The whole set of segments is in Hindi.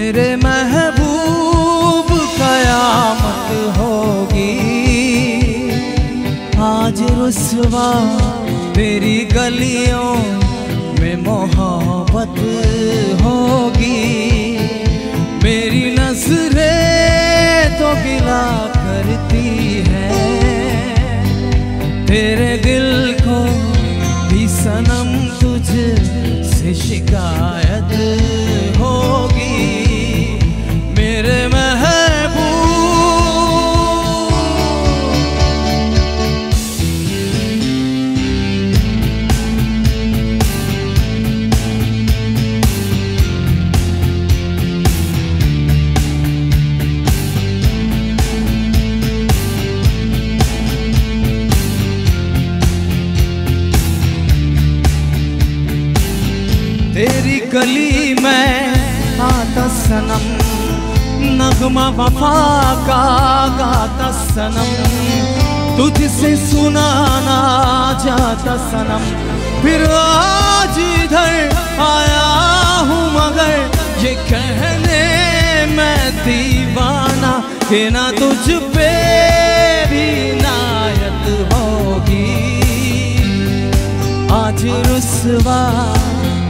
मेरे महबूब कयामत होगी। आज रुसवा मेरी गलियों में मोहब्बत होगी। मेरी नज़रें तो गिला करती है। तेरे गली में आता सनम, नगमा वफा का गाता सनम। तुझसे सुनाना जाता सनम, फिर आज इधर आया हूँ मगर ये कहने मैं दीवाना कि ना तुझ पे भी नायत होगी। आज रुसवा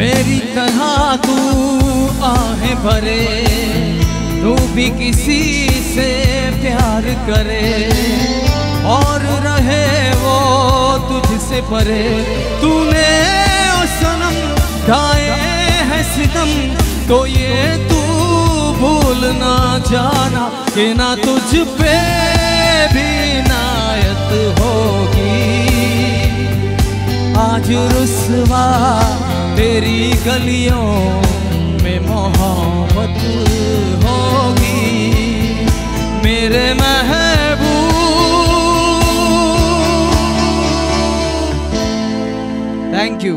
मेरी तरह तू आहें भरे, तू भी किसी से प्यार करे, और रहे वो तुझसे परे। तूने ओ सनम ढाए है सितम तो ये तू भूल ना जाना कि ना तुझ पे भी नायत होगी। आज रुसवा तेरी गलियों में मोहब्बत होगी। मेरे महबूब। Thank you